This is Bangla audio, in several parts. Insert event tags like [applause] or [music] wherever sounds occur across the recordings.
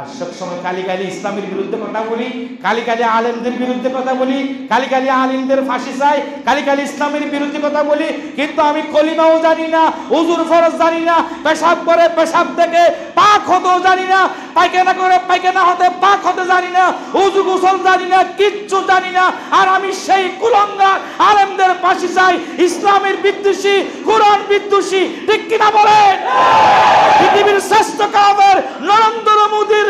আর সবসময় কালি কালি ইসলামের বিরুদ্ধে কথা বলি, কালি কালি আলেমদের বিরুদ্ধে কথা বলি, কালি কালি আলিমদের ফাঁসি চাই, কালি কালি ইসলামের বিরুদ্ধে কথা বলি। কিন্তু আমি কলিমাও জানি না, উজুর ফরজ জানি না, পেশাব করে পেশাব থেকে পাক হতেও জানি না, পায়খানা করে পায়খানা হতে পাক হতে জানি না, উজু গোসল জানি না, কিচ্ছু জানি না। আর আমি সেই কুলঙ্গার আলেমদের ফাঁসি চাই, ইসলামের বিদ্বেষী, কোরআন বিদ্বেষী, ঠিক কিনা বলেন? পৃথিবীর শ্রেষ্ঠ কামের নরেন্দ্র মোদীর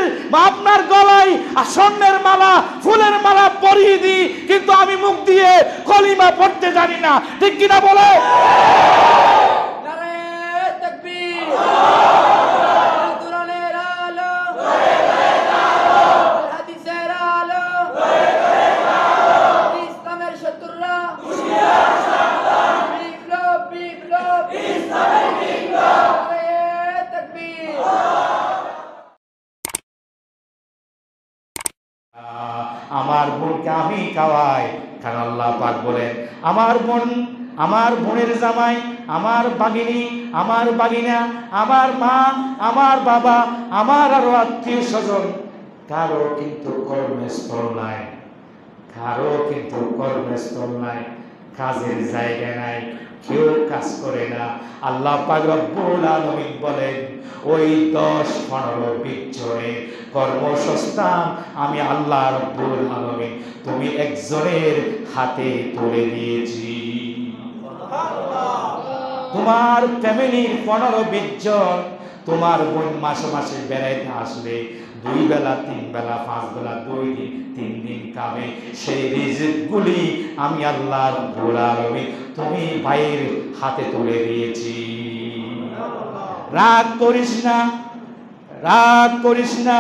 আপনার গলায় স্বর্ণের মালা, ফুলের মালা পরিয়ে দিই, কিন্তু আমি মুখ দিয়ে কলিমা পড়তে জানি না। ঠিক কিনা বলে আলো হাদিসের আলো ইসলামের শত্রুরা বিপ্লব বিপ্লব নারায়ে তাকবীর আহ, আমার আমি কারণ আল্লাহ পাক বলেন, আমার বোন, আমার বোনের জামাই, আমার বাগিনী, আমার বাগিনা, আমার মা, আমার বাবা, আমার আরও আত্মীয় স্বজন, কারও কিন্তু কর্মস্থল নাই। কারও কিন্তু কর্মস্থল নাই, কাজের জায়গা নাই, কেউ কাজ করে না। আল্লাহ পাক রব্বুল আলামিন বলেন, ওই দশ পনেরো বিশ জনের কর্মসংস্থান আমি আল্লাহ রব্বুল আলামিন তুমি একজনের হাতে তুলে দিয়েছি। তোমার ফ্যামিলির পনেরো, বিশ জন, তোমার বোন মাসে মাসে বেড়াইতে আসলে দুই বেলা, তিন বেলা, পাঁচ বেলা, দুই দিন, তিন দিন কামে। সেই রিজিকগুলি আমি আল্লাহর গোলামি তুমি ভাইয়ের হাতে তুলে দিয়েছি। রাগ করিস না, রাগ করিস না,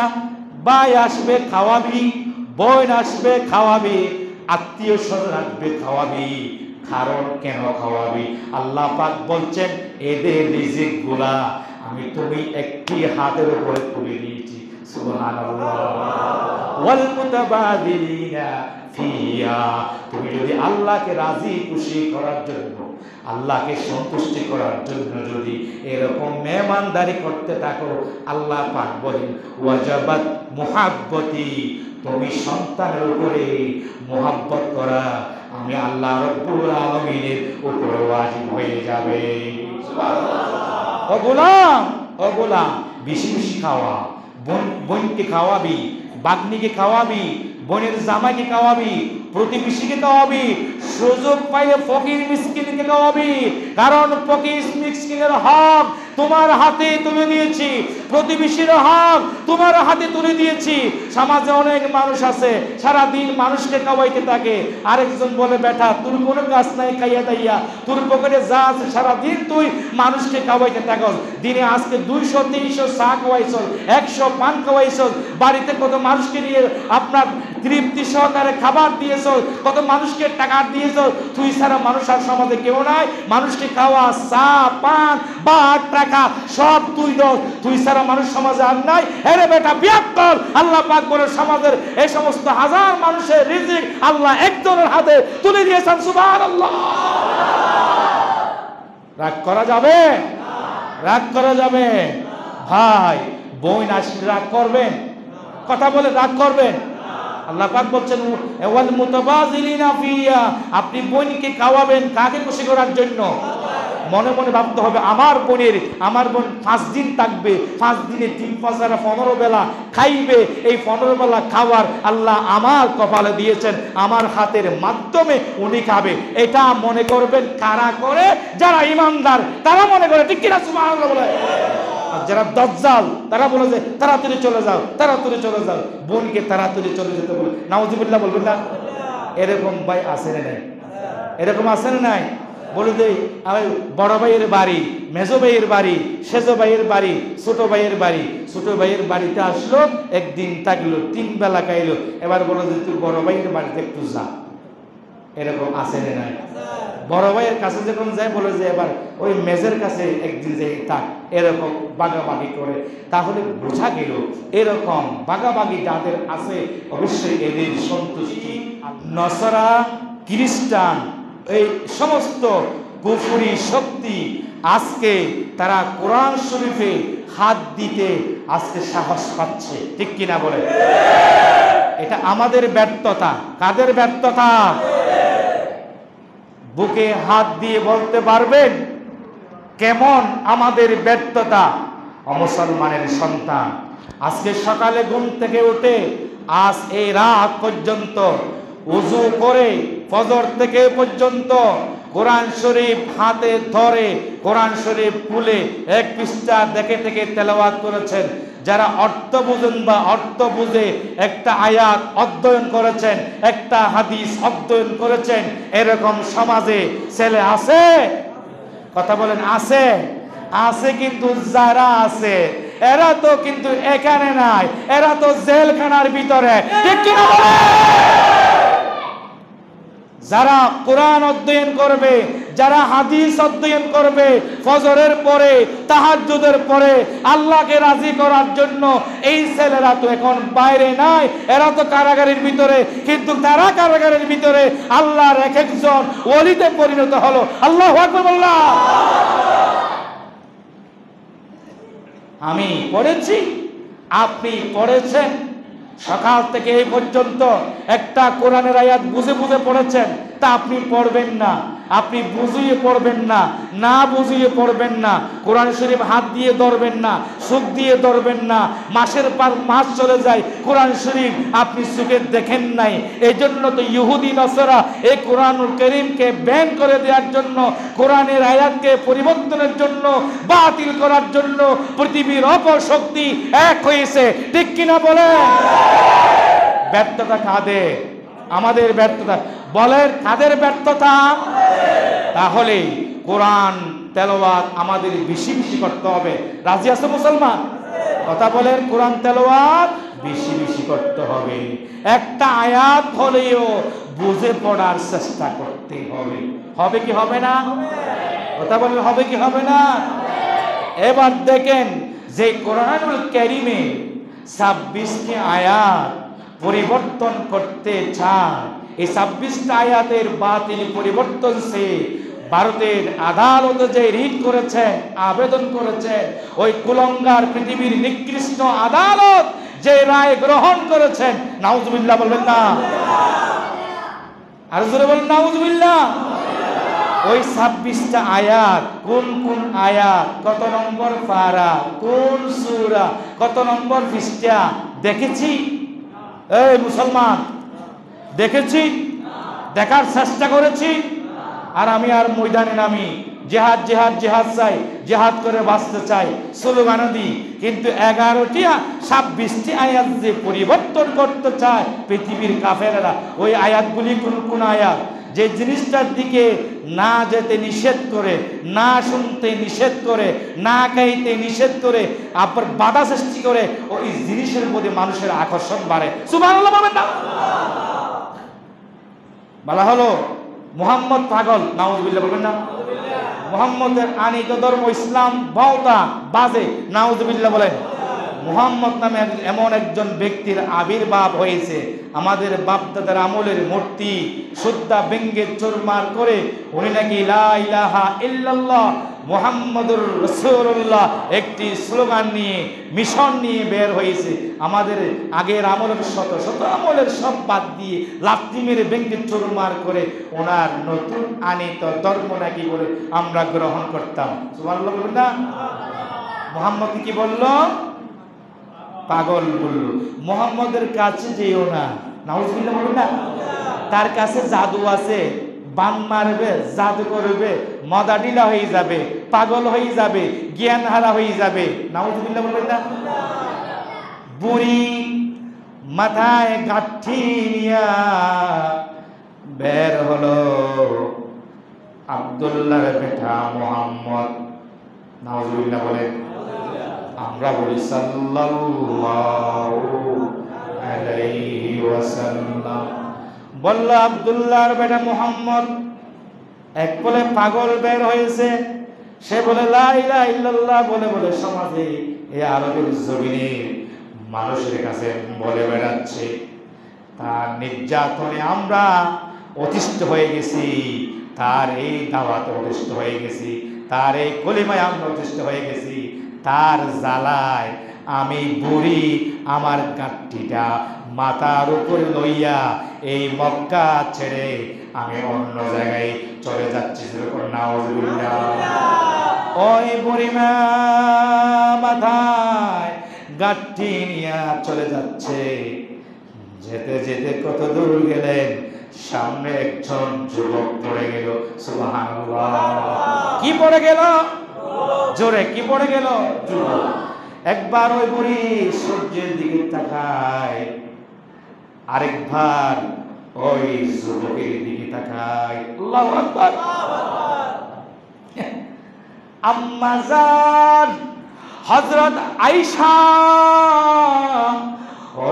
ভাই আসবে খাওয়াবি। বোন আসবে, খাওয়াবি। আত্মীয় স্বজন আসবে, খাওয়াবি। কারণ কেন খাওয়াবি? আল্লাহ পাক বলছেন, এদের রিজিকগুলা আমি তুমি একটি হাতের উপরে তুলে দিয়েছি। তুমি যদি আল্লাহকে রাজি, খুশি করার জন্য, আল্লাহকে সন্তুষ্টি করার জন্য যদি এরকম মেহমানদারি করতে থাকো, আল্লাহ পাক বলেন, ওয়াজাবাত মুহাব্বতি তুমি সন্তানের উপরে মোহাব্বত করা আমি আল্লাহ রব্বুল আলমিনের উপরে ওয়াজিব হয়ে যাবে। অগোলাম গোলাম ও গোলাম বেশি বেশি খাওয়া বোন বোনকে খাওয়াবি বাগ্নিকে খাওয়াবি বোনের জামাইকে খাওয়াবি প্রতিবেশীকে খাওয়াবি, সুযোগ পাইলে ফকির মিসকিনকে খাওয়াবি। কারণ ফকির মিসকিনের হক তোমার হাতে তুলে দিয়েছি প্রতিবেশীর হক তোমার হাতে তুলে দিয়েছি। সমাজে অনেক মানুষ আছে সারা দিন মানুষকে খাওয়াইতে থাকে। আরেকজন বলে, বেটা, তোর কোনো কাজ নাই, খাইয়া দাইয়া। তোর পকেটে যা আছে সারা দিন তুই মানুষকে খাওয়াইতে থাকস। দিনে আজকে দুইশো, তিনশো চা খাওয়াইছ একশো পান খাওয়াইছ বাড়িতে কত মানুষকে নিয়ে আপনার তৃপ্তি সহকারে খাবার দিয়েছ, কত মানুষকে টাকা দিয়েছ, তুই ছাড়া মানুষ আর সমাজে কেউ নাই। মানুষকে খাওয়া, চা, পান বা টাকা, সব তুই দোষ। তুই ছাড়া মানুষ সমাজে আর নাই। এরে বেটা কর আল্লাহ পাক বলে, সমাজের এই সমস্ত হাজার মানুষের রিজিক আল্লাহ একজনের হাতে তুলে দিয়েছেন, সুবহানাল্লাহ। রাগ করা যাবে? রাগ করা যাবে? ভাই, বোন আসলে রাগ করবেন? কথা বলে রাগ করবেন? আল্লাহ পাক বলছেন, ওয়াল মুতাবাজিলিনা ফিয়া আপনি বোনকে খাওয়াবেন কাকে খুশি করার জন্য? মনে মনে ভাবতে হবে, আমার বোনের, আমার বোন পাঁচ দিন থাকবে, পাঁচ দিনে তিন, পাঁচ হাজার পনেরো বেলা খাইবে, এই পনেরো বেলা খাওয়ার আল্লাহ আমার কপালে দিয়েছেন, আমার হাতের মাধ্যমে উনি খাবে। এটা মনে করবেন কারা করে? যারা ইমানদার তারা মনে করে, ঠিক কিনা সুবহানাল্লাহ বলে যারা দজ্জাল, তারা বলে যে তাড়াতাড়ি চলে যাও, তাড়াতাড়ি চলে যাও। বোনকে তাড়াতাড়ি চলে যেতে বলে। নাউজুবিল্লাহ বলবেন না, এরকম ভাই আছে না নাই? এরকম আছে না নাই? বলে যে আমি বড় ভাইয়ের বাড়ি, মেজো ভাইয়ের বাড়ি, সেজো ভাইয়ের বাড়ি, ছোট ভাইয়ের বাড়ি। ছোট ভাইয়ের বাড়িতে আসলো, একদিন থাকল তিন বেলা খাইলো। এবার বলো যে, তুই বড় ভাইয়ের বাড়িতে একটু যা। এরকম আছে নাই। বড় ভাইয়ের কাছে যখন যায়, বলে যে এবার ওই মেজের কাছে একদিন যে থাক এরকম বাগাবাগি করে। তাহলে বোঝা গেল, এরকম বাগাবাগি যাদের আছে, অবশ্যই এদের সন্তুষ্টি। নসরা, খ্রিস্টান, এই সমস্ত কুফুরি শক্তি আজকে তারা কোরআন শরীফে হাত দিতে আজকে সাহস পাচ্ছে। ঠিক কিনা বলে? এটা আমাদের ব্যর্থতা। কাদের ব্যর্থতা? বুকে হাত দিয়ে বলতে পারবেন, কেমন আমাদের ব্যর্থতা? অমুসলমানের সন্তান, আজকে সকালে ঘুম থেকে উঠে আজ এই রাত পর্যন্ত উজু করে ফজর থেকে পর্যন্ত কোরআন শরীফ হাতে ধরে, কোরআন শরীফ খুলে এক পৃষ্ঠা দেখে থেকে তেলাওয়াত করেছেন। যারা অর্থ বুঝেন বা অর্থ বুঝে একটা আয়াত অধ্যয়ন করেছেন, একটা হাদিস অধ্যয়ন করেছেন, এরকম সমাজে ছেলে আছে? কথা বলেন, আছে। আছে কিন্তু যারা আছে, এরা তো কিন্তু এখানে নাই, এরা তো জেলখানার ভিতরে। যারা কোরআন অধ্যয়ন করবে যারা হাদিস অধ্যয়ন করবে ফজরের পরে, তাহাজ্জুদের পরে আল্লাহকে রাজি করার জন্য এই ছেলেরা তো এখন বাইরে নাই। এরা তো কারাগারের ভিতরে, কিন্তু তারা কারাগারের ভিতরে আল্লাহর এক একজন ওলিতে পরিণত হলো। আল্লাহ বললাম আমি পড়েছি, আপনি পড়েছেন। সকাল থেকে এই পর্যন্ত একটা কোরআনের আয়াত বুঝে বুঝে পড়েছেন, তা আপনি পড়বেন না। আপনি বুঝিয়ে পড়বেন না না বুঝিয়ে পড়বেন না। কোরআন শরীফ হাত দিয়ে ধরবেন না, সুখ দিয়ে ধরবেন না। মাসের পর মাস চলে যায়, কোরআন শরীফ আপনি সুখে দেখেন নাই। এই জন্য তো ইহুদি নসরা এই কোরআনুল করিমকে ব্যান করে দেওয়ার জন্য, কোরআনের আয়াতকে পরিবর্তনের জন্য, বাতিল করার জন্য পৃথিবীর অপর শক্তি এক হয়েছে। ঠিক কিনা বলে ব্যর্থতা কাদের? আমাদের ব্যর্থতা। বলেন, তাদের ব্যর্থতা? তাহলে কোরআন তেলোয়াত আমাদের বেশি বেশি করতে হবে। রাজি আছে মুসলমান? কথা বলেন, কোরআন তেলোয়াত বেশি বেশি করতে হবে। একটা আয়াত হলেও বুঝে পড়ার চেষ্টা করতে হবে। হবে কি হবে না? কথা বলেন, হবে কি হবে না? এবার দেখেন, যে কোরআনুল ক্যারিমে ছাব্বিশটি আয়াত পরিবর্তন করতে চান এই ছাব্বিশটা আয়াতের বাতিল পরিবর্তন সে ভারতের আদালত যে রিট করেছে, আবেদন করেছে। ওই কুলঙ্গার পৃথিবীর নিকৃষ্ট আদালত যে রায় গ্রহণ করেছেন, নাউজুবিল্লাহ বলবেন না। আর জোরে বলেন, নাউজুবিল্লাহ। ওই ছাব্বিশটা আয়াত, কোন কোন আয়াত, কত নম্বর পারা, কোন সুরা, কত নম্বর পৃষ্ঠা, দেখেছি? এই মুসলমান, দেখেছি, দেখার চেষ্টা করেছি, আর আমি আর ময়দানে নামি। জেহাদ জেহাদ জেহাদ চাই, জেহাদ করে বাঁচতে চাই, স্লোগান দিই কিন্তু এগারোটি ছাব্বিশটি আয়াত যে পরিবর্তন করতে চায় পৃথিবীর কাফেরা ওই আয়াতগুলি কোন কোন আয়াত? যে জিনিসটার দিকে না যেতে নিষেধ করে, না শুনতে নিষেধ করে, না গাইতে নিষেধ করে, আবার বাধা সৃষ্টি করে, ওই জিনিসের প্রতি মানুষের আকর্ষণ বাড়ে। না। বলা হলো, মোহাম্মদ পাগল, নাউজুবিল্লাহ বলবেন না। মোহাম্মদের আনিত ধর্ম ইসলাম বাউতা বাজে, নাউজুবিল্লাহ বলেন। মোহাম্মদ নামে এমন একজন ব্যক্তির আবির্ভাব হয়েছে। আমাদের বাপদাদার আমলের মূর্তি শুদ্ধা ব্যঙ্গে চুরমার করে উনি নাকি লা ইলাহা ইল্লাল্লাহ, মোহাম্মদুর রসুল্লাহ একটি স্লোগান নিয়ে, মিশন নিয়ে বের হয়েছে। আমাদের আগের আমলের শত শত আমলের সব বাদ দিয়ে লাত্তি মেরে ব্যঙ্গে চুরমার করে ওনার নতুন আনিত ধর্ম নাকি বলে আমরা গ্রহণ করতাম। বলবেন না? মোহাম্মদ কি বলল? পাগল বলল, মোহাম্মদের কাছে যেও না। না। তার কাছে জাদু আছে। বান মারবে, জাদু করবে মদাডিলা হয়ে যাবে, পাগল হয়ে যাবে জ্ঞান হারা হয়ে যাবে। নাউজুবিল্লাহ বলবেন না। বুড়ি মাথায় গাঠি নিয়া বের হলো আব্দুল্লাহর বেটা মোহাম্মদ। নাউজুবিল্লাহ বলেন আমরা বলি ওয়াসাল্লাম। বলল, আব্দুল্লাহর বেটা মোহাম্মদ এক বলে পাগল বের হয়েছে। সে বলে, লা ইলাহা ইল্লাল্লাহ বলে বলে সমাজে এই আরবের জমিনে মানুষের কাছে বলে বেড়াচ্ছে। তার নির্যাতনে আমরা অতিষ্ঠ হয়ে গেছি। তার এই দাওয়াতে অতিষ্ঠ হয়ে গেছি। তার এই কলিমায় আমরা অতিষ্ঠ হয়ে গেছি। তার জ্বালায় আমি বুড়ি আমার গাঁটটিটা মাথার উপর লইয়া এই মক্কা ছেড়ে আমি অন্য জায়গায় চলে যাচ্ছি ওই বুড়িমা মাথায় গাঁটটি নিয়ে চলে যাচ্ছে। যেতে যেতে কত দূর গেলেন, সামনে একজন যুবক পড়ে গেল, সুবহানাল্লাহ। কি পড়ে গেল? জোরে, কি পড়ে গেল? একবার ওই বুড়ি সূর্যের দিকে তাকায়, আরেকবার ওই যুবকের দিকে তাকায়। আল্লাহু আকবার। আম্মাজান হযরত আয়েশা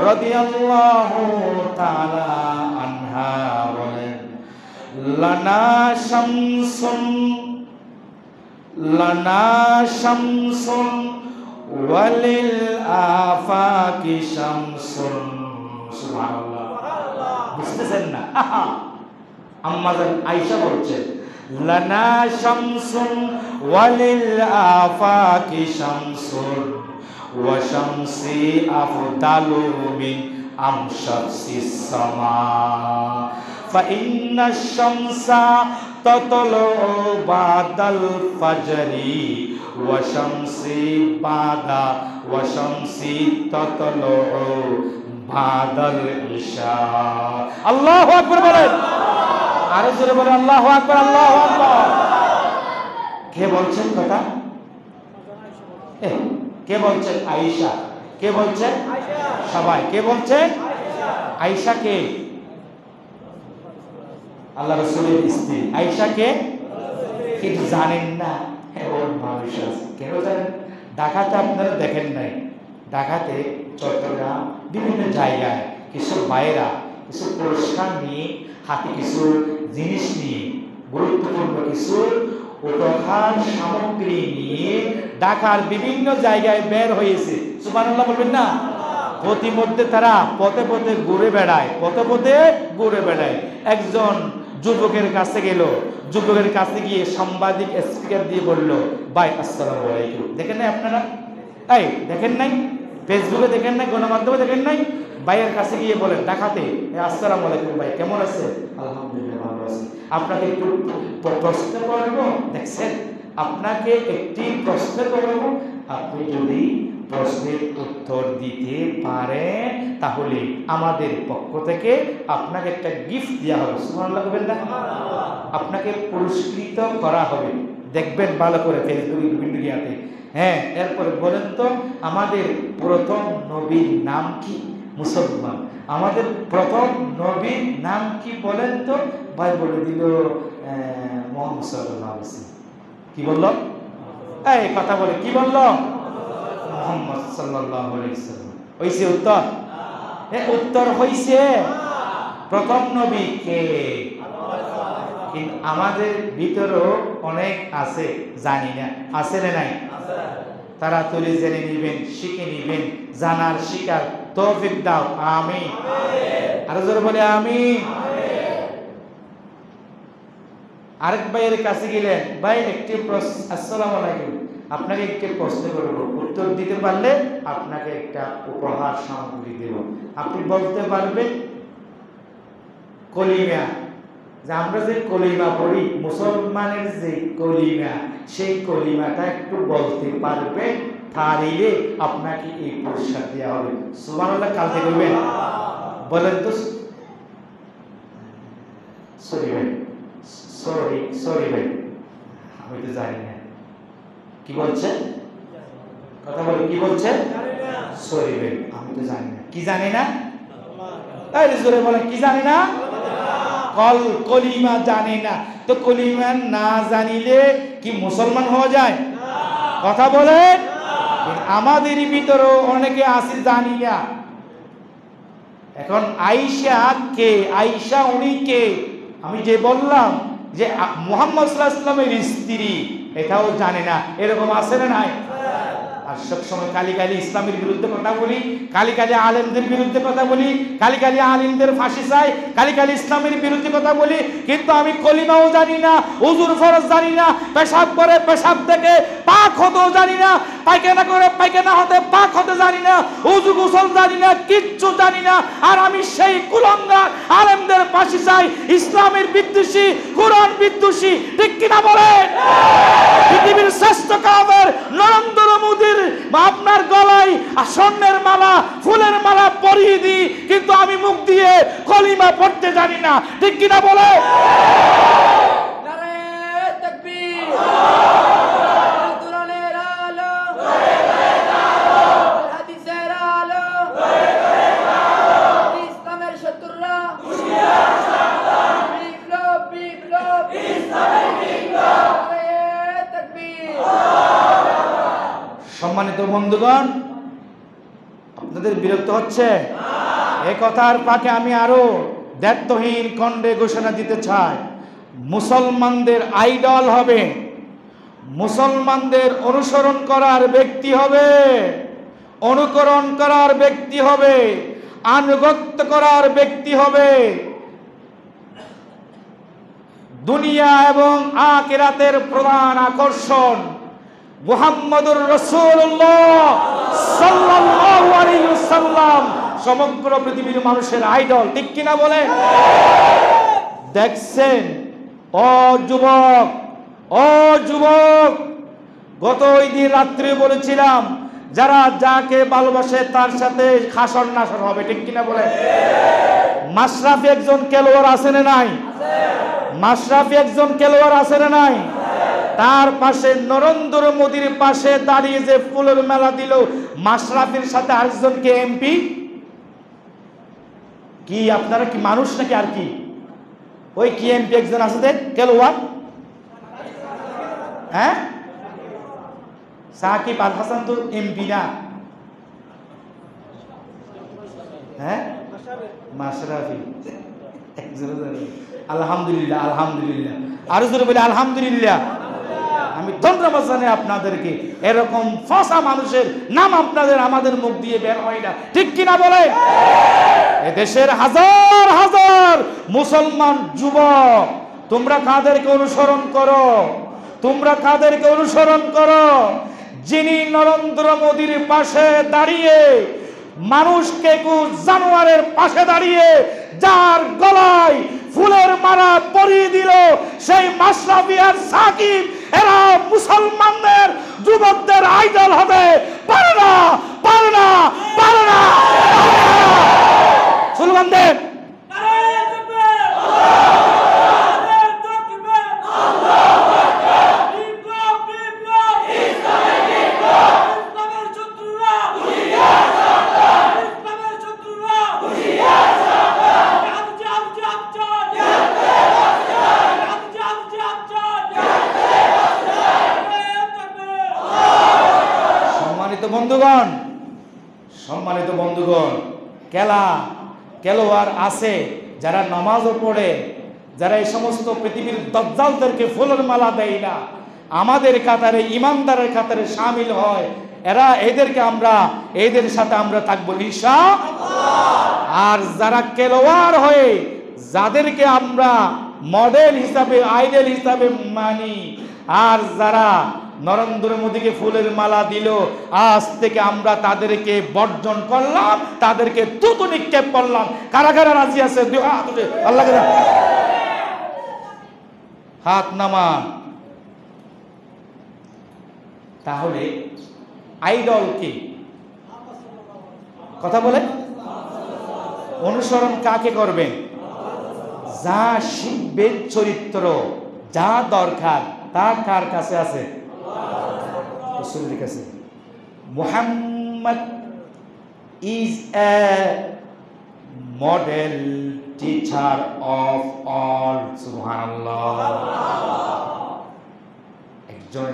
রাদিয়াল্লাহু তাআলা আনহা বলেন, লানা শামসুন লানা শামসুন ওয়ালিল আফাকি শামসুন সুবহানাল্লাহ বুঝতেছেন না আহা। [laughs] আম্মাজান আয়েশা বলছেন লানা শামসুন ওয়ালিল আফাকি শামসুন ওয়া শামসি আফদালু মিন আমশাসিস সামা فإن الشمس تطلع بعد الفجر وشمسي بعد وشمسي تطلع بعد العشاء الله أكبر বলেন আরো জোরে বলেন আল্লাহু আকবার আল্লাহু আকবার কে বলছেন কথা এ, কে বলছেন আয়েশা কে বলছেন সবাই কে বলছেন আয়েশা কে আল্লাহ রসুলের স্ত্রী আয়েশা কে কিন্তু জানেন না? এমন মানুষ আছে। কেন জানেন? ঢাকাতে আপনারা দেখেন নাই। ঢাকাতে চট্টগ্রাম, বিভিন্ন জায়গায় কিছু বাইরা কিছু পুরস্কার নিয়ে, হাতে কিছু জিনিস নিয়ে, গুরুত্বপূর্ণ কিছু উপহার সামগ্রী নিয়ে ঢাকার বিভিন্ন জায়গায় বের হয়েছে। সুবহানাল্লাহ বলবেন না? প্রতিমধ্যে তারা পথে পথে ঘুরে বেড়ায়, পথে পথে ঘুরে বেড়ায়। একজন যুবকের কাছে গেল যুবকের কাছে গিয়ে সাংবাদিক স্পিকার দিয়ে বলল, ভাই, আসসালাম আলাইকুম। দেখেন নাই আপনারা? এই, দেখেন নাই? ফেসবুকে দেখেন নাই? গণমাধ্যমে দেখেন নাই? ভাইয়ের কাছে গিয়ে বলেন, দেখাতে। আসসালাম আলাইকুম ভাই, কেমন আছে আলহামদুলিল্লাহ, ভালো আছি। আপনাকে একটু প্রশ্ন করব? দেখছেন, আপনাকে একটি প্রশ্ন করব। আপনি যদি প্রশ্নের উত্তর দিতে পারেন, তাহলে আমাদের পক্ষ থেকে আপনাকে একটা গিফট দেওয়া হবে। সুবহানাল্লাহ বলবেন না? আপনাকে পুরস্কৃত করা হবে। দেখবেন ভালো করে ফেসবুক বিভিন্ন হ্যাঁ এরপরে বলেন তো, আমাদের প্রথম নবীর নাম কি? মুসলমান। আমাদের প্রথম নবীর নাম কি বলেন তো? ভাই বলে দিল মোহাম্মদ ওয়াসাল্লাম। কি বলল? এই কথা বলে, কি বলল? মোহাম্মদ সাল্লাল্লাহু হইছে উত্তর? এ উত্তর হইছে প্রথম নবী কে? কিন্তু আমাদের ভিতরেও অনেক আছে জানি না। আছে না নাই? তারা তুলে জেনে নিবেন শিখে নিবেন জানার শিকার। তৌফিক দাও। আমি আরও জোরে বলে আমি আরেক ভাইয়ের কাছে গেলেন ভাই একটি প্রশ্ন। আসসালামু আলাইকুম। আপনাকে একটি প্রশ্ন করব। উত্তর দিতে পারলে আপনাকে একটা উপহার সামগ্রী দেব। আপনি বলতে পারবেন, কলিমা। যে আমরা যে কলিমা পড়ি, মুসলমানের যে কলিমা, সেই কলিমাটা একটু বলতে পারবে পারিলে আপনাকে এই পুরস্কার দেওয়া হবে। সুবহানাল্লাহ কালকে করবেন বলেন তো। সরি ভাই। সরি সরি ভাই। আমি তো জানি না। কি বলছেন কথা বলে কি বলছেন সরি আমি তো জানি না। কি জানি না? জোরে বলেন কি জানি না? কল কলিমা জানে না। তো কলিমা না জানিলে কি মুসলমান হওয়া যায়? কথা বলেন। আমাদের ভিতরেও অনেকে আছে জানি না। এখন আইসা কে? আইসা উনি কে? আমি যে বললাম যে মোহাম্মদ আলাইহি ইসলামের স্ত্রী। এটাও জানে না। এরকম আছে না নাই? আর সব সময় কালি কালি ইসলামের বিরুদ্ধে কথা বলি কালি কালি আলেমদের বিরুদ্ধে কথা বলি কালি কালি আলিমদের ফাঁসি চাই কালি কালি ইসলামের বিরুদ্ধে কথা বলি। কিন্তু আমি কলিমাও জানি না উজুর ফরজ জানি না, পেশাব করে পেশাব থেকে পাক হতেও জানি না, পায়খানা করে পায়খানা হতে পাক হতে জানি না উজু গোসল জানি না, কিচ্ছু জানি না। আর আমি সেই কুলঙ্গার আলেমদের চাই, ইসলামের বিদ্বেষী, কোরআন বিদ্বেষী, ঠিক কিনা বলেন? পৃথিবীর শ্রেষ্ঠ কাবের নরেন্দ্র মোদীর আপনার গলায় স্বর্ণের মালা, ফুলের মালা পরিয়ে দিই, কিন্তু আমি মুখ দিয়ে কলিমা পড়তে জানি না, ঠিক কিনা বলে নারে তাকবীর। কোরআনের আলো হাদিসের আলো ইসলামের শত্রুরা বিপ্লব বিপ্লব নারে তাকবীর সম্মানিত বন্ধুগণ, আপনাদের বিরক্ত হচ্ছে? এ কথার পাকে আমি আরও দায়িত্বহীন খণ্ডে ঘোষণা দিতে চাই। মুসলমানদের আইডল হবে, মুসলমানদের অনুসরণ করার ব্যক্তি হবে, অনুকরণ করার ব্যক্তি হবে, আনুগত্য করার ব্যক্তি হবে। দুনিয়া এবং আকিরাতের প্রধান আকর্ষণ মুহাম্মদুর রসুল্লাহ সাল্লাল্লাহু আলাইহি ওয়াসাল্লাম। সমগ্র পৃথিবীর মানুষের আইডল, ঠিক কিনা বলে? দেখছেন? ও যুবক ও যুবক গত ওই দিন রাত্রে বলেছিলাম, যারা যাকে ভালোবাসে তার সাথে খাসর নাসর হবে, ঠিক কিনা বলে? মাশরাফি একজন খেলোয়াড় আছে না নাই? মাশরাফি একজন খেলোয়াড় আছে না নাই? তার পাশে নরেন্দ্র মোদীর পাশে দাঁড়িয়ে যে ফুলের মেলা দিল, মাশরাফির সাথে আরেকজনকে এমপি? কি, আপনারা কি মানুষ নাকি আর কি? ওই কি এমপি একজন আছে খেলোয়াড় হ্যাঁ? সাকিব আল হাসান তো এমপি না। হ্যাঁ? মাশরাফি। আলহামদুলিল্লাহ আলহামদুলিল্লাহ। আরও জোরে বলে, আলহামদুলিল্লাহ। আমি ধন্যবাদ জানাই আপনাদেরকে। এরকম ফসা মানুষের নাম আপনাদের আমাদের মুখ দিয়ে বের হয় না। ঠিক কিনা বলে? দেশের হাজার হাজার মুসলমান যুবক, তোমরা কাদেরকে অনুসরণ করো? তোমরা কাদেরকে অনুসরণ করো? যিনি নরেন্দ্র মোদীর পাশে দাঁড়িয়ে, মানুষকে কু জানোয়ারের পাশে দাঁড়িয়ে, যার গলায় ফুলের মারা পরিয়ে দিল সেই মাসরাফি আর সাকিব। এরা মুসলমানদের, যুবকদের আইডল হবে। পারে না পারে না পারে না। সুলমানদের বন্ধুগণ, সম্মানিত বন্ধুগণ, খেলা, খেলোয়াড় আছে, যারা নামাজও পড়ে, যারা এই সমস্ত পৃথিবীর দজ্জালদেরকে ফুলের মালা দেয় না, আমাদের কাতারে, ইমানদারের কাতারে সামিল হয়, এরা এদেরকে আমরা, এদের সাথে আমরা থাকব ঈশা আর যারা খেলোয়াড় হয়ে, যাদেরকে আমরা মডেল হিসাবে আইডেল হিসাবে মানি, আর যারা নরেন্দ্র মোদীকে ফুলের মালা দিল। আজ থেকে আমরা তাদেরকে বর্জন করলাম, তাদেরকে তুত নিক্ষেপ করলাম। কারা কারা রাজি আছে? হাত নামান তাহলে আইডল কি? কথা বলে। অনুসরণ কাকে করবেন? যা শিখবেন চরিত্র, যা দরকার, তা কার কাছে আছে? রসুলের কাছে Muhammad is a model teacher of all সুবহানাল্লাহ। একজন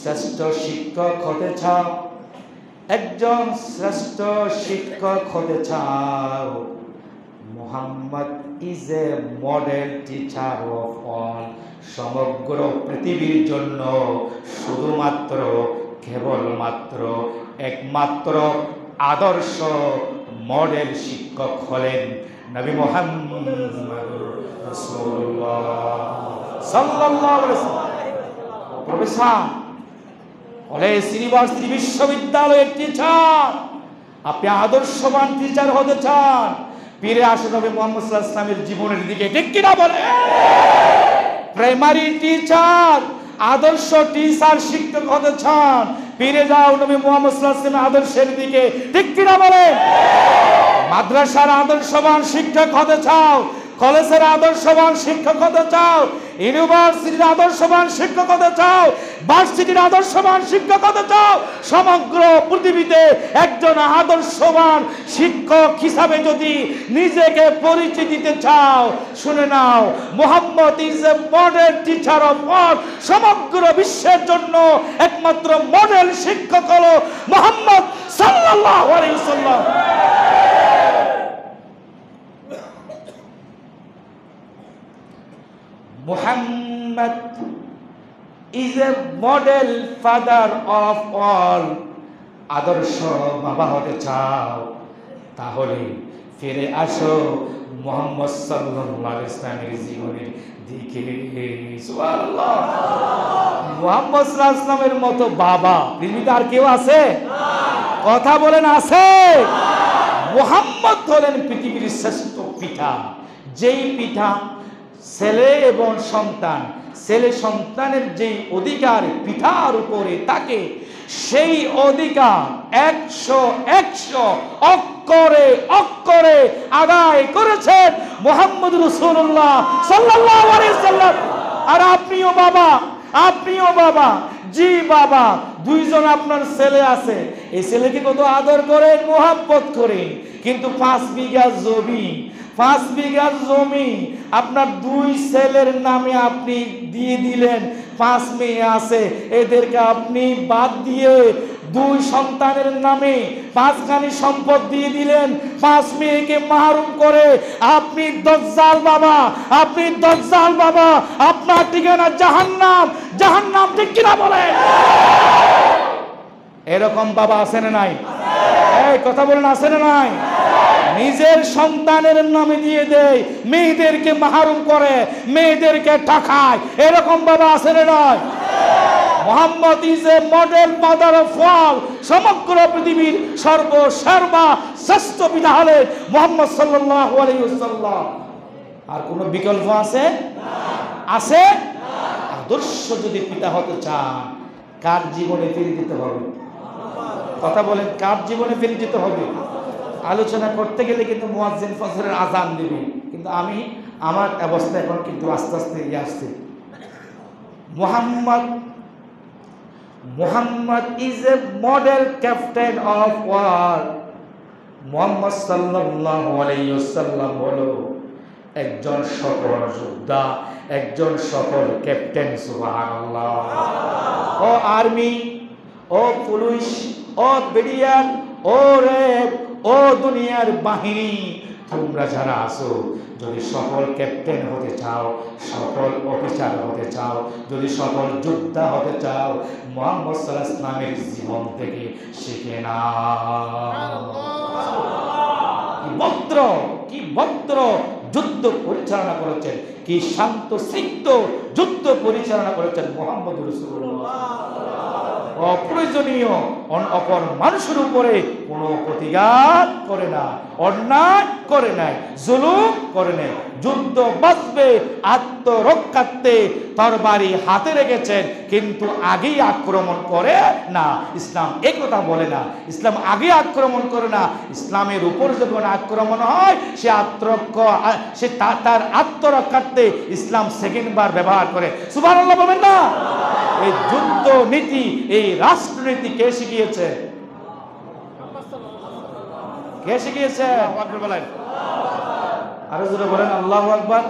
শ্রেষ্ঠ শিক্ষক হতে চাও, একজন শ্রেষ্ঠ শিক্ষক হতে চাও, Mohammad is a model teacher of all সমগ্র পৃথিবীর জন্য শুধুমাত্র, কেবলমাত্র একমাত্র আদর্শ মডেল শিক্ষক হলেন নবী মোহাম্মদ প্রফেসর, কলেজ ইউনিভার্সিটি বিশ্ববিদ্যালয়ের টিচার আপনি আদর্শবান টিচার হতে চান। পীরে আসে হবে মোহাম্মদ ইসলামের জীবনের দিকে। ঠিক কিনা বলে? প্রাইমারি টিচার আদর্শ টিচার শিক্ষক হতে চান। ফিরে যাও নবী মোহাম্মদ ইসলামের আদর্শের দিকে। ঠিক কিনা বলে? মাদ্রাসার আদর্শবান শিক্ষক হতে চাও, কলেজের আদর্শবান শিক্ষক হতে চাও ইউনিভার্সিটির আদর্শবান শিক্ষক হতে চাও, ভার্সিটির আদর্শবান শিক্ষক হতে চাও, সমগ্র পৃথিবীতে একজন আদর্শবান শিক্ষক হিসাবে যদি নিজেকে পরিচয় দিতে চাও, শুনে নাও, Mohammad is a model teacher of all সমগ্র বিশ্বের জন্য একমাত্র মডেল শিক্ষক হলো মোহাম্মদ সাল্লাল্লাহু আলাইহি ওয়াসাল্লাম। Muhammad is a model father of all. আদর্শ বাবা হতে চাও, তাহলে ফিরে আসো মোহাম্মদ সাল্লাল্লাহু ইসলামের জীবনের দিকে। মোহাম্মদ ইসলামের মতো বাবা পৃথিবীতে আর কেউ আছে? কথা বলেন, আছে। মোহাম্মদ হলেন পৃথিবীর শ্রেষ্ঠ পিতা। যেই পিতা ছেলে এবং সন্তান। ছেলে সন্তানের যেই অধিকার পিতার উপরে তাকে সেই অধিকার একশো একশো অক্ষরে অক্ষরে আদায় করেছেন মোহাম্মদ রসুল্লাহ সাল্লাম। আর আপনিও বাবা আপনিও বাবা, জি বাবা, দুইজন আপনার ছেলে আছে। এই ছেলেকে কত আদর করেন, মোহাব্বত করেন। কিন্তু পাঁচ বিঘা জমি পাঁচ বিঘা জমি আপনার দুই ছেলের নামে আপনি দিয়ে দিলেন, পাঁচ মেয়ে আছে। এদেরকে আপনি বাদ দিয়ে দুই সন্তানের নামে পাঁচখানি সম্পদ দিয়ে দিলেন। পাঁচ মেয়েকে মাহরুম করে আপনি দজ্জাল বাবা, আপনি দজ্জাল বাবা, আপনার ঠিকানা জাহান্নাম। জাহান্নাম ঠিক কিনা বলে? এরকম বাবা আছে না নাই? এই, কথা বলেন, আছে না নাই? নিজের সন্তানের নামে দিয়ে দেয়। মেয়েদেরকে মাহরুম করে, মেয়েদেরকে ঠাকায়। এরকম বাবা আছে নয় Mohammad is a model mother of all সমগ্র পৃথিবীর সর্বসর্বা শ্রেষ্ঠ পিতা হলেন মোহাম্মদ সাল্লাল্লাহু আলাইহি ওয়াসাল্লাম। আর কোনো বিকল্প আছে? আছে? আদর্শ যদি পিতা হতে চান, কার জীবনে ফিরে দিতে হবে? কথা বলেন, কার জীবনে ফিরে যেতে হবে? আলোচনা করতে গেলে কিন্তু মুয়াজ্জিন ফজরের আজান দেবে কিন্তু আমি, আমার অবস্থা এখন কিন্তু আস্তে আস্তে এগিয়ে আসছে। Muhammad Muhammad is a model captain of war Muhammad সাল্লাল্লাহু আলাইহি ওয়াসাল্লাম হলো একজন সফল যোদ্ধা, একজন সফল ক্যাপ্টেন সুবহানাল্লাহ। ও আর্মি, ও পুলিশ, ও বিডিআর ও রেব ও দুনিয়ার বাহিনী, তোমরা যারা আসো যদি সফল ক্যাপ্টেন হতে চাও, সফল অফিসার হতে চাও, যদি সফল যোদ্ধা হতে চাও, মোহাম্মদ সাল্লাহ ইসলামের জীবন থেকে শিখে না কি ভদ্র যুদ্ধ পরিচালনা করেছেন, কি শান্ত সিদ্ধ যুদ্ধ পরিচালনা করেছেন মোহাম্মদ রসুল্লাহ অপ্রয়োজনীয় অপর মানুষের উপরে কোনো প্রতিঘাত করে না। অন্যায় করে নাই জুলুম করে নাই যুদ্ধ বাঁচবে, আত্মরক্ষার্থে তরবারি হাতে রেখেছেন, কিন্তু আগেই আক্রমণ করে না। ইসলাম এ কথা বলে না। ইসলাম আগে আক্রমণ করে না। ইসলামের উপর যখন আক্রমণ হয়, সে আত্মরক্ষ, সে তার আত্মরক্ষার্থে ইসলাম সেকেন্ড বার ব্যবহার করে। সুবাহ বলবেন না? এই যুদ্ধ নীতি এই রাষ্ট্রনীতি কে শিখিয়েছে? কে শিখিয়েছে আকবর বলেন। আরও জোরে বলেন আল্লাহ আকবর।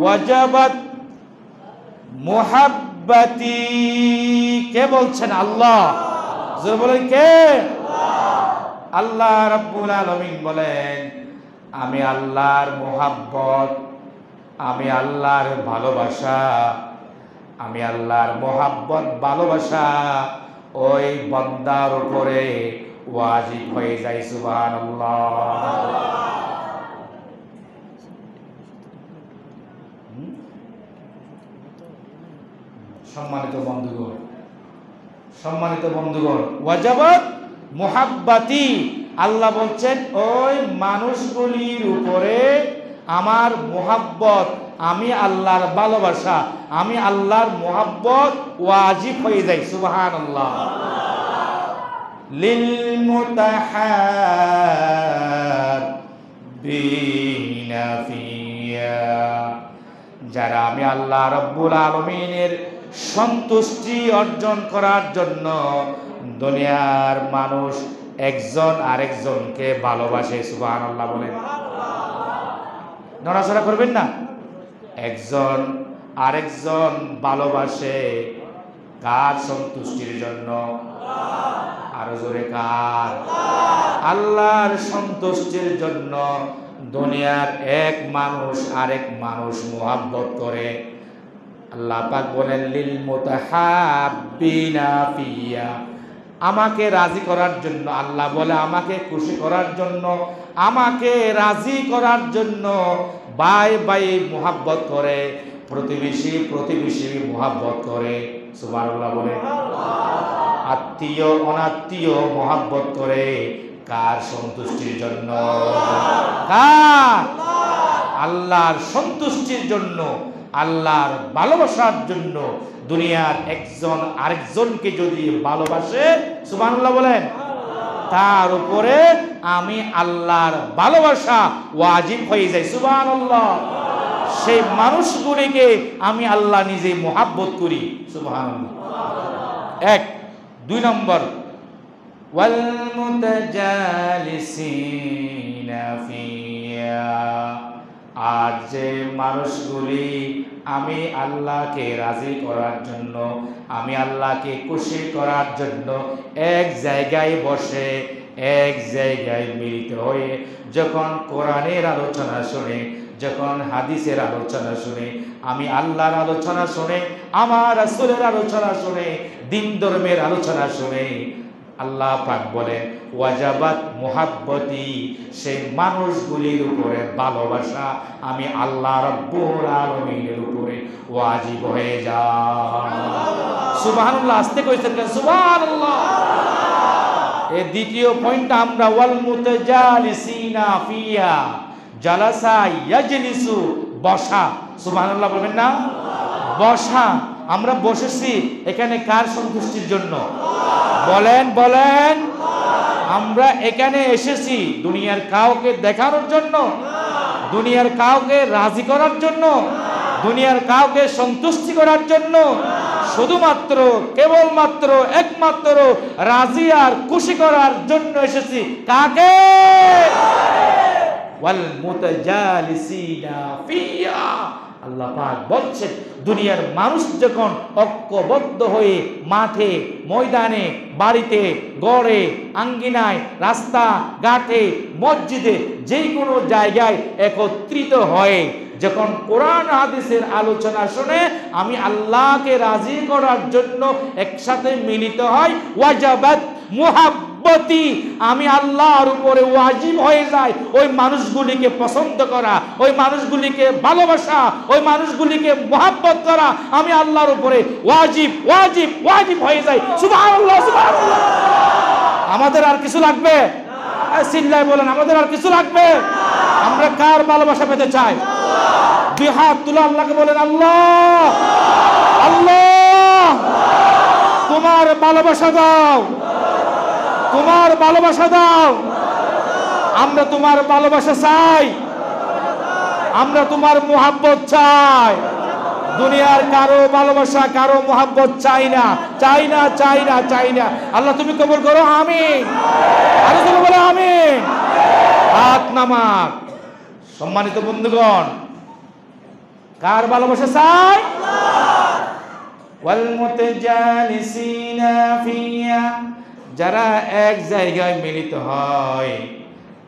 ওয়াজাবাত মুহাব্বাতি। কে বলছেন? আল্লাহ। জোরে বলেন কে? আল্লাহ রাব্বুল আলামিন বলেন আমি আল্লাহর মোহাব্বত আমি আল্লাহর ভালোবাসা আমি আল্লাহর মোহাব্বত ভালোবাসা ওই বন্দার উপরে ওয়াজিব হয়ে যায় সম্মানিত বন্ধুগণ সম্মানিত বন্ধুগণ ওয়াজাবাত মোহাব্বাতি আল্লাহ বলছেন, ওই মানুষগুলির উপরে আমার মোহাব্বত, আমি আল্লাহর ভালোবাসা, আমি আল্লাহর মোহাব্বত ওয়াজিব হয়ে যাই সুবাহান আল্লাহ যারা আমি আল্লাহ রব্বুল আলমিনের সন্তুষ্টি অর্জন করার জন্য দুনিয়ার মানুষ একজন আরেকজনকে ভালোবাসে সুবাহ আল্লাহ বলেন। নড়াচড়া করবেন না। একজন আরেকজন ভালোবাসে কার সন্তুষ্টির জন্য? আরও জোরে কার। আল্লাহর সন্তুষ্টির জন্য দুনিয়ার এক মানুষ আরেক মানুষ মোহাব্বত করে। আল্লাহ পাক বলেন, লিল মুতাহাব্বিনা ফিয়া। আমাকে রাজি করার জন্য, আল্লাহ বলে, আমাকে খুশি করার জন্য, আমাকে রাজি করার জন্য বাই বাই মোহাব্বত করে, প্রতিবেশী প্রতিবেশী মোহাব্বত করে। সুবহানাল্লাহ বলে। আত্মীয়, অনাত্মীয় মোহাব্বত করে কার সন্তুষ্টির জন্য? কার? আল্লাহর সন্তুষ্টির জন্য, আল্লাহর ভালোবাসার জন্য। দুনিয়ার একজন আরেকজনকে যদি ভালোবাসে, সুবহানাল্লাহ বলেন, তার উপরে আমি আল্লাহর ভালোবাসা ওয়াজিব হয়ে যায়, সুবহানাল্লাহ। সেই মানুষগুলিকে আমি আল্লাহ নিজে মোহাব্বত করি, সুবহানাল্লাহ। এক দুই নম্বর। আর যে মানুষগুলি আমি আল্লাহকে রাজি করার জন্য, আমি আল্লাহকে খুশি করার জন্য এক জায়গায় বসে, এক জায়গায় মিলিত হয়ে, যখন কোরআনের আলোচনা শুনে, যখন হাদিসের আলোচনা শুনে আমি আল্লাহর আলোচনা শুনে, আমার রাসূলের আলোচনা শুনে, দিন ধর্মের আলোচনা শুনে, আল্লাহ পাক বলে ওয়াজাবাত মুহাব্বতি সেই মানুষগুলির উপরে ভালোবাসা আমি আল্লাহ রব্বুল আলামিনের উপরে ওয়াজিব হয়ে যায়। সুবহানাল্লাহ, আস্তে কইছেন কেন সুবহানাল্লাহ। এই দ্বিতীয় পয়েন্টটা আমরা, ওয়াল মুতাজালিসিনা ফিয়া জালাসা ইয়াজলিসু বসা। সুবহানাল্লাহ বলবেন না? বসা। আমরা বসেছি এখানে কার সন্তুষ্টির জন্য? বলেন বলেন। আমরা এখানে এসেছি দুনিয়ার কাউকে দেখানোর জন্য, দুনিয়ার কাউকে রাজি করার জন্য, দুনিয়ার কাউকে সন্তুষ্টি করার জন্য। শুধুমাত্র, কেবলমাত্র, একমাত্র রাজি আর খুশি করার জন্য এসেছি। কাকে? ওয়াল মুতাজালিসিনা ফিয়া আল্লাহ পাক বলছেন, দুনিয়ার মানুষ যখন ঐক্যবদ্ধ হয়ে মাঠে, ময়দানে, বাড়িতে, গড়ে, আঙ্গিনায়, রাস্তা, ঘাটে, মসজিদে যে কোনো জায়গায় একত্রিত হয় যখন কোরআন, হাদিসের আলোচনা শুনে আমি আল্লাহকে রাজি করার জন্য একসাথে মিলিত হয় ওয়াজাবাত মুহাব্বতি আমি আল্লাহর উপরে ওয়াজিব হয়ে যায় ওই মানুষগুলিকে পছন্দ করা, ওই মানুষগুলিকে ভালোবাসা, ওই মানুষগুলিকে মোহাব্বত করা, আমি আল্লাহর উপরে ওয়াজিব ওয়াজিব ওয়াজিব হয়ে যায় সুবহানাল্লাহ সুবহানাল্লাহ। আমাদের আর কিছু লাগবে? এই চিল্লায় বলেন, আমাদের আর কিছু লাগবে? আমরা কার ভালোবাসা পেতে চাই? দুই হাত তুলে আল্লাহকে বলেন, আল্লাহ আল্লাহ, তোমার ভালোবাসা দাও। তোমার ভালোবাসা দাও আমরা তোমার ভালোবাসা চাই আমরা তোমার মোহাব্বত চাই দুনিয়ার কারো ভালোবাসা কারো মোহাব্বত চাই না চাই না চাই না চাই না আল্লাহ তুমি কবর করো আমি আরো তুমি বলো আমি হাত নামাক সম্মানিত বন্ধুগণ কার ভালোবাসা চাই والمتجالسين فيها যারা এক জায়গায় মিলিত হয়,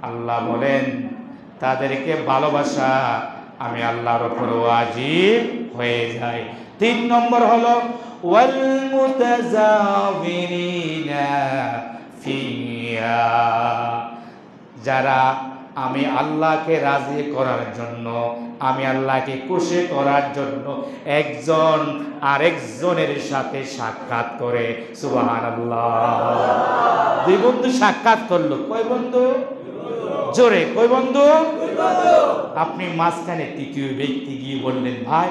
আল্লাহ বলেন, তাদেরকে ভালোবাসা, আমি আল্লাহর ওপর ওয়াজিব হয়ে যাই। তিন নম্বর হলো ওয়াল মুতাজাবিরিনা ফিয়া যারা আমি আল্লাহকে রাজি করার জন্য, আমি আল্লাহকে খুশি করার জন্য একজন আরেকজনের সাথে সাক্ষাৎ করে। সুবাহান আল্লাহ দুই বন্ধু সাক্ষাৎ করল। কয় বন্ধু? জোরে কই বন্ধু? আপনি মাঝখানে তৃতীয় ব্যক্তি গিয়ে বললেন, ভাই,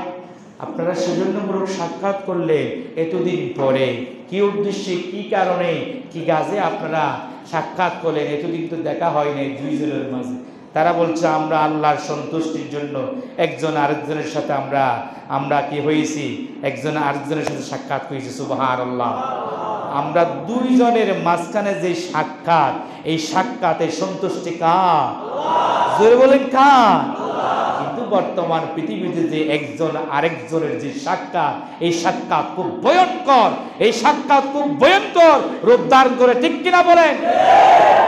আপনারা সেজন্যমূলক সাক্ষাৎ করলেন। এতদিন পরে কি উদ্দেশ্যে, কি কারণে, কি গাছে আপনারা সাক্ষাৎ করলেন এতদিন তো দেখা হয় নাই দুইজনের মাঝে। তারা বলছে, আমরা আল্লাহর সন্তুষ্টির জন্য একজন আরেকজনের সাথে আমরা আমরা কি হয়েছি? একজন আরেকজনের সাথে সাক্ষাৎ করেছি সুবাহার আল্লাহ আমরা দুইজনের মাঝখানে যে সাক্ষাৎ, এই সাক্ষাতে সন্তুষ্টি কা বলেন কিন্তু বর্তমান পৃথিবীতে যে একজন আরেকজনের যে সাক্ষাৎ, এই সাক্ষাৎ খুব ভয়ঙ্কর, এই সাক্ষাৎ খুব ভয়ঙ্কর। রূপ ধারণ করে ঠিক কিনা বলেন?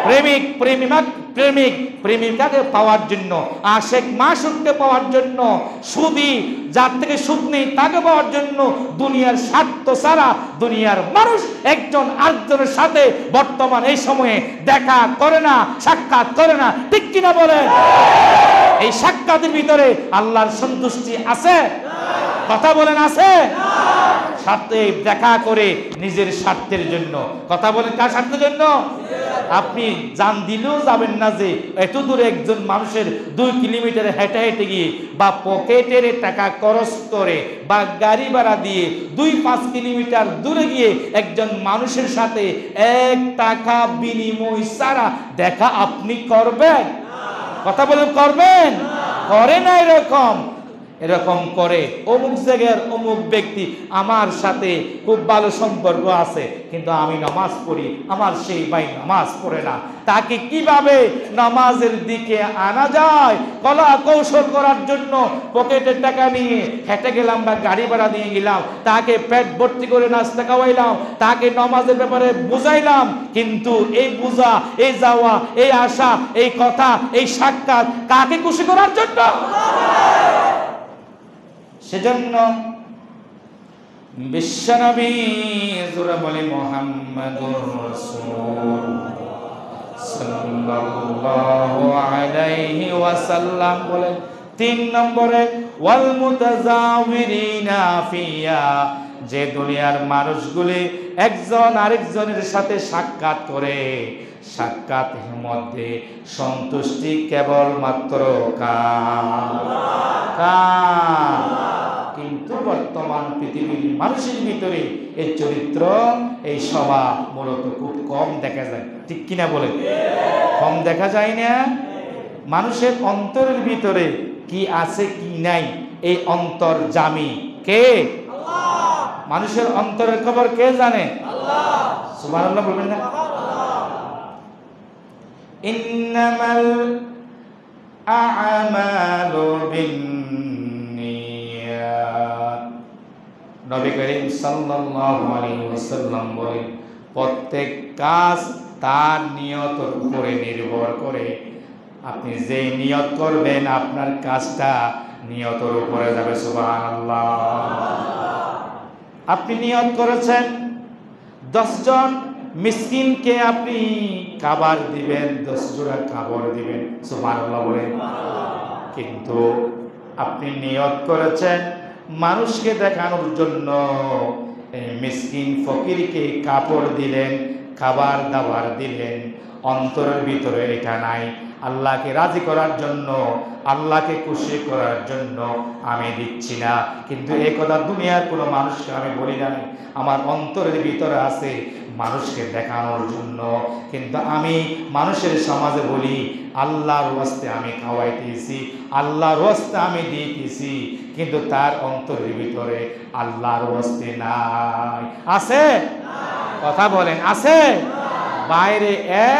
প্রেমিক প্রেমিকা প্রেমিক, প্রেমিকাকে পাওয়ার জন্য আশেক মাসুককে পাওয়ার জন্য, সুদি, যার থেকে সুদ নেই তাকে পাওয়ার জন্য, দুনিয়ার স্বার্থ ছাড়া দুনিয়ার মানুষ একজন আরেকজনের সাথে বর্তমান এই সময়ে দেখা করে না, সাক্ষাৎ করে না। ঠিক কিনা বলে এই সাক্ষাতের ভিতরে আল্লাহর সন্তুষ্টি আছে? কথা বলেন আছে? স্বার্থে দেখা করে নিজের স্বার্থের জন্য। কথা বলেন কার স্বার্থের জন্য? আপনি জান দিলেও যাবেন না যে এত দূরে একজন মানুষের দুই কিলোমিটার হেঁটে হেঁটে গিয়ে বা পকেটের টাকা খরচ করে বা গাড়ি ভাড়া দিয়ে দুই পাঁচ কিলোমিটার দূরে গিয়ে একজন মানুষের সাথে এক টাকা বিনিময় ছাড়া দেখা আপনি করবেন? কথা বলেন করবেন? করে না এরকম। এরকম করে। অমুক জায়গার অমুক ব্যক্তি আমার সাথে খুব ভালো সম্পর্ক আছে, কিন্তু আমি নামাজ পড়ি, আমার সেই ভাই নামাজ পড়ে না। তাকে কীভাবে নামাজের দিকে আনা যায়? কলা কৌশল করার জন্য পকেটের টাকা নিয়ে হেঁটে গেলাম বা গাড়ি ভাড়া দিয়ে গেলাম। তাকে পেট ভর্তি করে নাস্তা খাওয়াইলাম, তাকে নামাজের ব্যাপারে বুঝাইলাম, কিন্তু এই বুঝা, এই যাওয়া, এই আশা এই কথা, এই সাক্ষাৎ কাকে খুশি করার জন্য? সেজন্য বিশ্বনবী জোরা বলে, মোহাম্মদুর রাসূল সাল্লাল্লাহু আলাইহি ওয়াসাল্লাম বলেন তিন নম্বরে, ওয়াল মুতাজাওয়িরিনা ফিয়া যে দুনিয়ার মানুষগুলি একজন আরেকজনের সাথে সাক্ষাৎ করে। সাক্ষাতের মধ্যে সন্তুষ্টি কেবলমাত্র কার? কার? কিন্তু বর্তমান পৃথিবীর মানুষের ভিতরে এই চরিত্র, এই স্বভাব মূলত খুব কম দেখা যায়। ঠিক কিনা বলে? কম দেখা যায় না? মানুষের অন্তরের ভিতরে কি আছে, কি নাই, এই অন্তর জামি কে? মানুষের অন্তরের খবর কে জানে? বলবেন না? ইন্নামাল আ'মালু বিন্নিয়াত নবী করিম সাল্লাল্লাহু আলাইহি ওয়াসাল্লাম বলেন, প্রত্যেক কাজ তার নিয়তের উপরে নির্ভর করে। আপনি যে নিয়ত করবেন, আপনার কাজটা নিয়তের উপরে যাবে, সুবহানাল্লাহ। আপনি নিয়ত করেছেন, দশজন মিসকিনকে আপনি খাবার দিবেন দশ জোড়া খাবার দিবেন, সুবহানাল্লাহ বলেন। কিন্তু আপনি নিয়ত করেছেন মানুষকে দেখানোর জন্য মিসকিন ফকিরকে কাপড় দিলেন, খাবার দাবার দিলেন। অন্তরের ভিতরে এটা নাই। আল্লাহকে রাজি করার জন্য, আল্লাহকে খুশি করার জন্য আমি দিচ্ছি না। কিন্তু এ কথা দুনিয়ার কোনো মানুষকে আমি বলি নাই। আমার অন্তরের ভিতরে আছে মানুষকে দেখানোর জন্য। কিন্তু আমি মানুষের সমাজে বলি, আল্লাহর ওয়াস্তে আমি খাওয়াইতেছি, আল্লাহর ওয়াস্তে আমি দিতেছি, কিন্তু তার অন্তরের ভিতরে আল্লাহর ওয়াস্তে নাই। আছে? কথা বলেন, আছে? বাইরে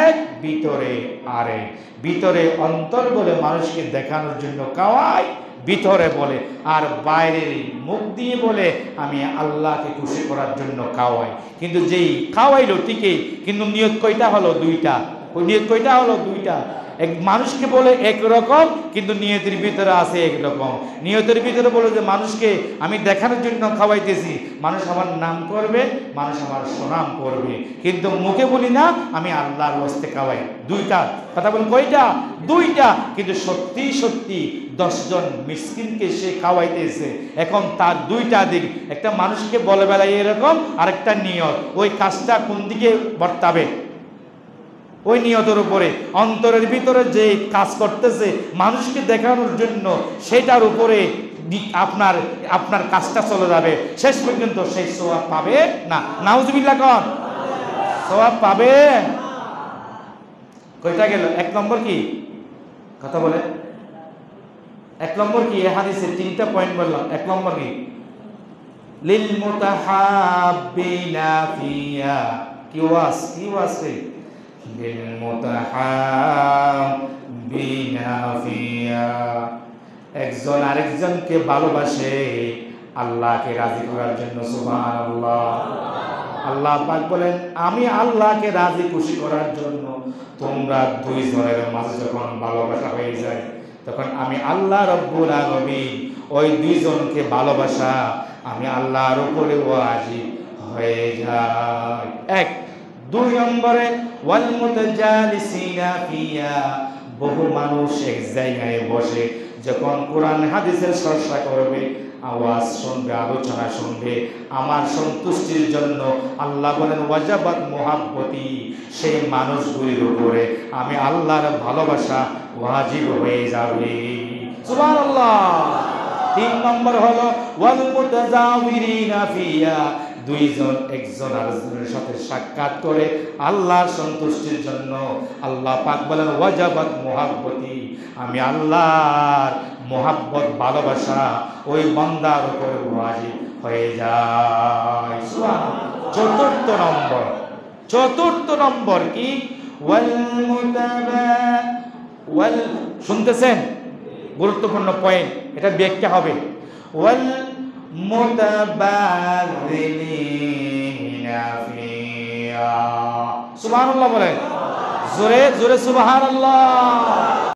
এক, ভিতরে আরে ভিতরে অন্তর বলে মানুষকে দেখানোর জন্য কাওয়াই ভিতরে বলে আর বাইরের মুখ দিয়ে বলে আমি আল্লাহকে খুশি করার জন্য খাওয়াই। কিন্তু যেই খাওয়াইলো ঠিকই, কিন্তু নিয়ত কইটা হলো দুইটা? ওই নিয়ত কয়টা হলো দুইটা? এক মানুষকে বলে একরকম কিন্তু নিয়তের ভিতরে আছে একরকম নিয়তের ভিতরে বলে যে, মানুষকে আমি দেখানোর জন্য খাওয়াইতেছি। মানুষ আমার নাম করবে, মানুষ আমার সুনাম করবে। কিন্তু মুখে বলি না, আমি আল্লাহর হস্তে খাওয়াই। দুইটা। কথা বলেন, কয়টা? দুইটা। কিন্তু সত্যি সত্যি দশজন মিসকিনকে সে খাওয়াইতেছে। এখন তার দুইটা দিক। একটা মানুষকে বলে বেলায় এরকম, আরেকটা নিয়ত। ওই কাজটা কোন দিকে বর্তাবে? ওই নিয়তের উপরে, অন্তরের ভিতরে যে কাজ করতেছে মানুষকে দেখানোর জন্য, সেটার উপরে আপনার আপনার কাজটা চলে যাবে। শেষ পর্যন্ত সেই সোয়াব পাবে না। নাউজবিল্লা কন। সোয়াব পাবে। কয়টা গেল? এক নম্বর কি? কথা বলে এক নম্বর কি? এ হাদিসে তিনটা পয়েন্ট বললাম। এক নম্বর কি? লিল মুতাহাব্বিনা ফিয়া কি ওয়াস কি ওয়াস একজন আরেকজনকে ভালোবাসে, আল্লাহকে রাজি করার জন্য, সুবহানাল্লাহ। আল্লাহ পাক বলেন, আমি আল্লাহকে রাজি খুশি করার জন্য তোমরা দুইজনের মাঝে যখন ভালোবাসা হয়ে যায়, তখন আমি আল্লাহ রব্বুল আলামিন ওই দুইজনকে ভালোবাসা আমি আল্লাহর উপরে ওয়াজি হয়ে যায়। এক দুই নম্বরে বহু মানুষ এক জায়গায় বসে যখন কোরআন হাদিসের চর্চা করবে, আওয়াজ শুনবে, আলোচনা শুনবে, আমার সন্তুষ্টির জন্য আল্লাহ বলেন ওয়াজাবাদ মোহাব্বতি, সেই মানুষগুলির উপরে আমি আল্লাহর ভালোবাসা ওয়াজিব হয়ে যাবে। তিন নম্বর হলো দুইজন, একজন আরেকজনের সাথে সাক্ষাৎ করে আল্লাহর সন্তুষ্টির জন্য আল্লাহ পাক বলেন, ওয়াজাবাত মোহাব্বতি। আমি আল্লাহর মোহাব্বত, ভালোবাসা ওই বান্দার উপর ওয়াজিব হয়ে যায়। চতুর্থ নম্বর চতুর্থ নম্বর কি? শুনতেছেন? গুরুত্বপূর্ণ পয়েন্ট এটা ব্যাখ্যা হবে। ওয়াল মুতাবাযিলিনা ফিয়া জোরে জোরে সুবহানাল্লাহ